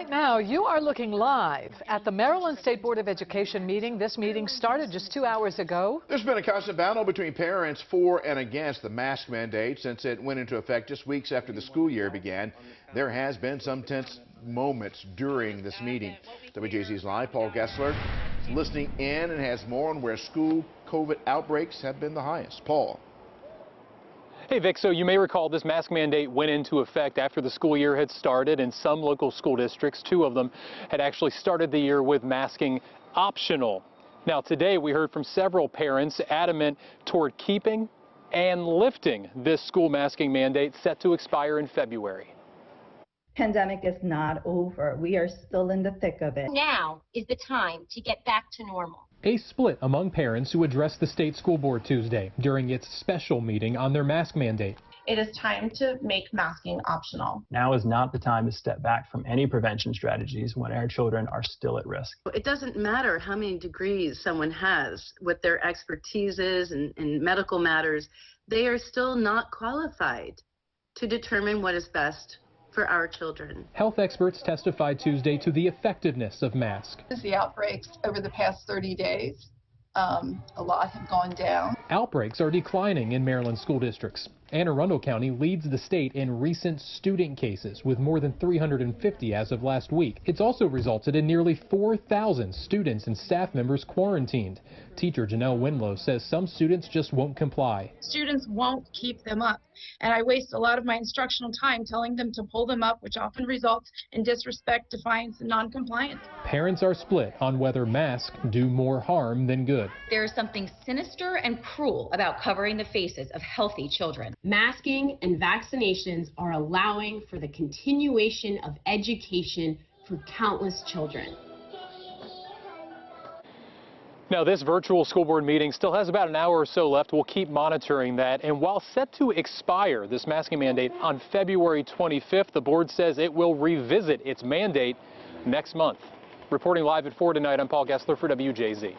Right now, you are looking live at the Maryland State Board of Education meeting. This meeting started just two hours ago. There's been a constant battle between parents for and against the mask mandate since it went into effect just weeks after the school year began. There has been some tense moments during this meeting. WJZ's live, Paul Gessler, is listening in and has more on where school COVID outbreaks have been the highest. Paul. Hey Vic, so you may recall this mask mandate went into effect after the school year had started and some local school districts, two of them, had actually started the year with masking optional. Now today we heard from several parents adamant toward keeping and lifting this school masking mandate set to expire in February. Pandemic is not over. We are still in the thick of it. Now is the time to get back to normal. A split among parents who addressed the state school board Tuesday during its special meeting on their mask mandate. It is time to make masking optional. Now is not the time to step back from any prevention strategies when our children are still at risk. It doesn't matter how many degrees someone has, what their expertise is in, in medical matters, they are still not qualified to determine what is best for our children. Health experts testified Tuesday to the effectiveness of masks. The outbreaks over the past 30 days, um, a lot have gone down. Outbreaks are declining in Maryland school districts. Anne Arundel County leads the state in recent student cases with more than 350 as of last week. It's also resulted in nearly 4,000 students and staff members quarantined. Teacher Janelle Winlow says some students just won't comply. Students won't keep them up, and I waste a lot of my instructional time telling them to pull them up, which often results in disrespect, defiance, and noncompliance. Parents are split on whether masks do more harm than good. There is something sinister and cruel about covering the faces of healthy children. Masking and vaccinations are allowing for the continuation of education for countless children. Now, this virtual school board meeting still has about an hour or so left. We'll keep monitoring that. And while set to expire, this masking mandate on February 25th, the board says it will revisit its mandate next month. Reporting live at 4 tonight, I'm Paul Gessler for WJZ.